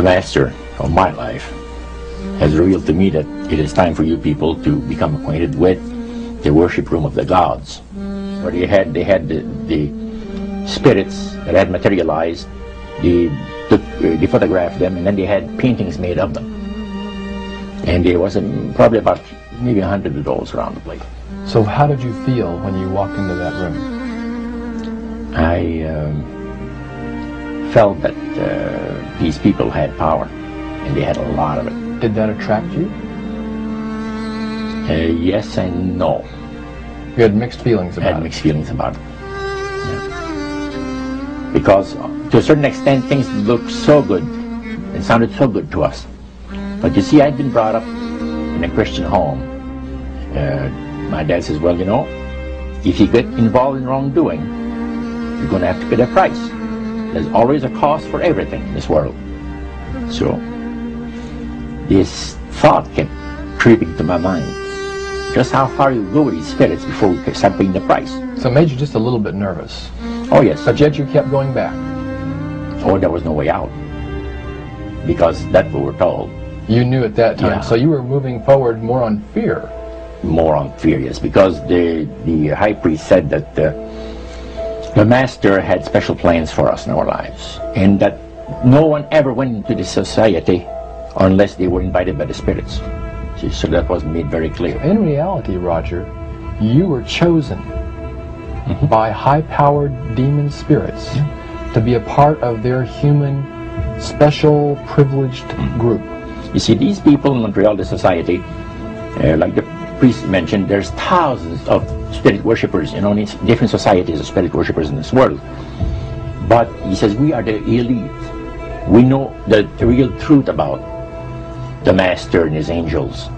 the master of my life has revealed to me that it is time for you people to become acquainted with the worship room of the gods, where they had they had the, the spirits that had materialized, they, took, uh, they photographed them, and then they had paintings made of them. And there was um, probably about maybe a hundred of those around the place. So how did you feel when you walked into that room? I um, felt that uh, these people had power, and they had a lot of it. Did that attract you? Uh, yes and no. You had mixed feelings I about had it. mixed feelings about it. Yeah. Because to a certain extent, things looked so good and sounded so good to us. But you see, I'd been brought up in a Christian home. Uh, my dad says, well, you know, if you get involved in wrongdoing, you're going to have to pay the price. There's always a cost for everything in this world. So, this thought kept creeping to my mind. Just how far you go with these spirits before we start paying the price. So it made you just a little bit nervous. Oh, yes. But yet you kept going back. Or there was no way out. Because that's what we're told. You knew at that time. Yeah. So you were moving forward more on fear. More on fear, yes. Because the, the high priest said that uh, the master had special plans for us in our lives. And that no one ever went into this society unless they were invited by the spirits. See, So that was made very clear. In reality, Roger, you were chosen by high-powered demon spirits to be a part of their human, special, privileged group. You see, these people in Montreal, the society, uh, like the priest mentioned, there's thousands of spirit worshippers in only different societies of spirit worshippers in this world. But he says we are the elite. We know the, real truth about the Master and his angels.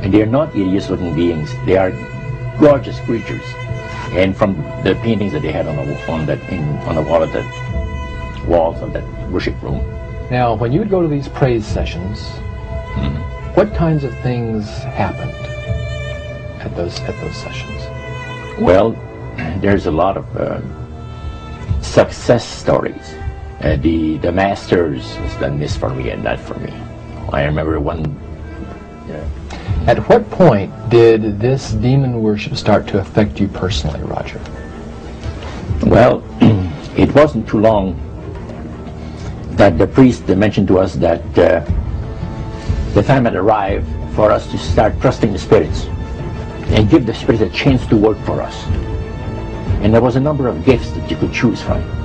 And they're not hideous looking beings. They are gorgeous creatures. And from the paintings that they had on the on that in, on the wall of the walls of that worship room, Now, when you would go to these praise sessions, mm-hmm. what kinds of things happened those at those sessions? Well, there's a lot of uh, success stories. Uh, the the masters has done this for me and that for me. I remember one. At what point did this demon worship start to affect you personally, Roger? Well, it wasn't too long that the priest mentioned to us that uh, the time had arrived for us to start trusting the spirits and give the Spirit a chance to work for us. And there was a number of gifts that you could choose from.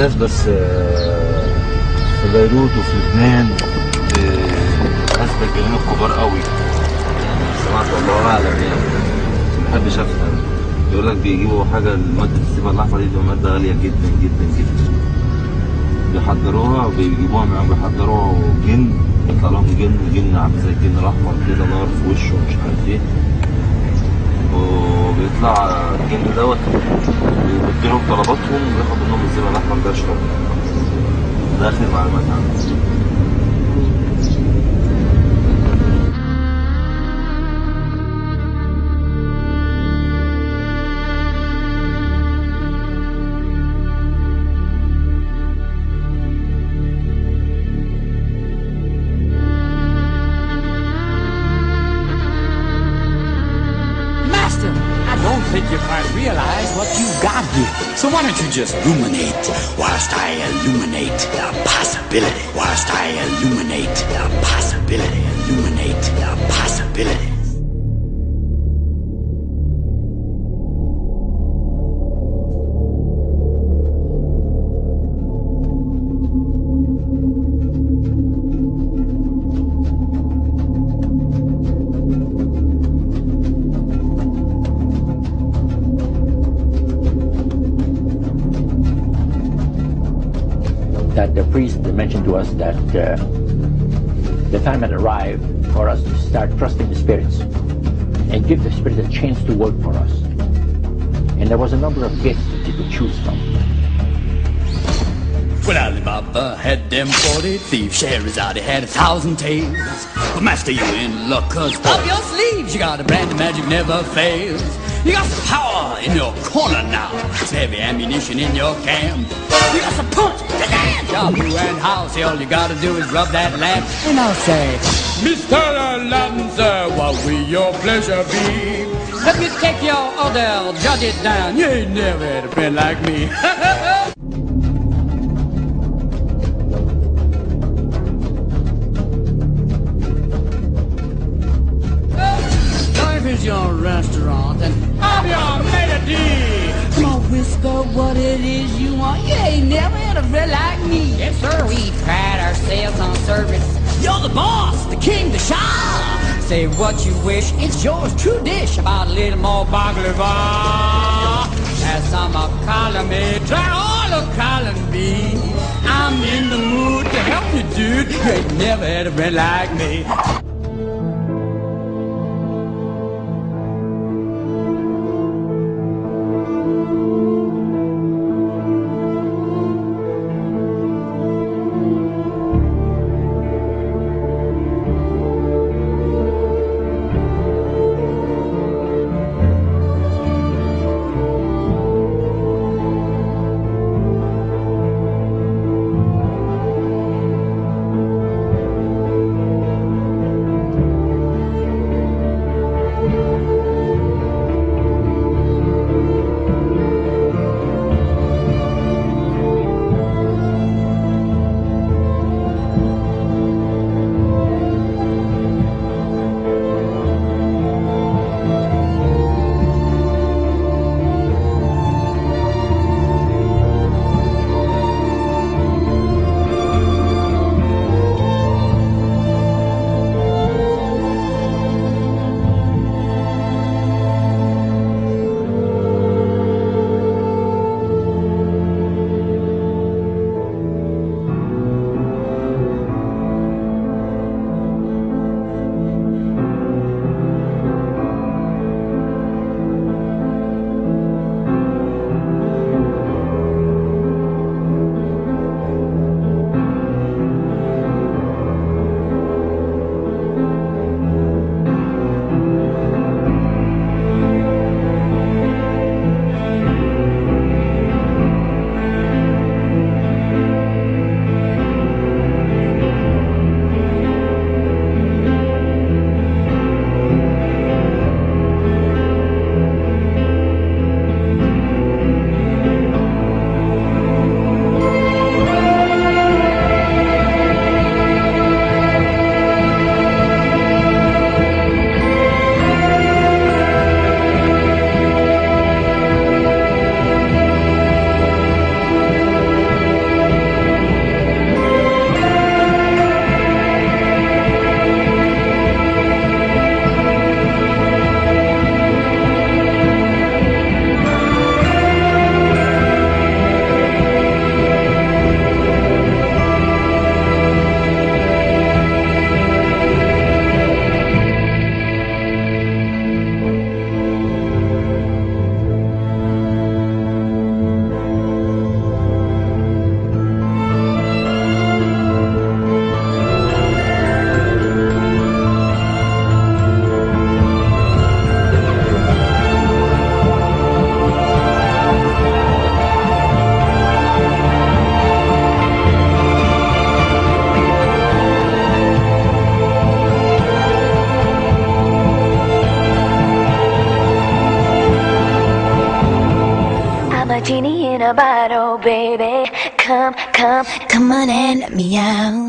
ناس بس آه، في بيروت وفي لبنان. آه، ناس مجانين كبار قوي. سمعت والله أعلم يعني. محدش افهم يقول لك بيجيبوا حاجة الماده السيف الأحمر دي مادة غالية جدا جدا جدا. بيحضروها وبيجيبوها معاهم بيحضروها. جن يطلع لهم جن جن عامل زي الجن الأحمر كده نار في وشه ومش عارف إيه. وبيطلع الجن دوت. واديلهم طلباتهم وياخد منهم الزباله احمد باشا ده آخر معلومات عندي. So why don't you just ruminate whilst I illuminate the possibility? Whilst I illuminate the possibility, illuminate the possibility. Mentioned to us that uh, the time had arrived for us to start trusting the spirits and give the spirits a chance to work for us. And there was a number of gifts that you could choose from. Well, Ali Baba had them 40 thieves. Scheherazade had a thousand tales. But master, you in luck, cause up your sleeves you got a brand of magic never fails. You got some power in your corner now. Some heavy ammunition in your camp. You got some punch, you and house. All you gotta do is rub that lamp. And I'll say, Mr. Aladdin, sir, what will your pleasure be? Let me take your order, jot it down. You ain't never had a friend like me. the boss, the king, the shah. Say what you wish, it's yours, true dish. About a little more baklava. As some are calling me, try all of calling me. I'm in the mood to help you, dude. You ain't never had a friend like me. Bottle, baby. Come, come, come on and let me out.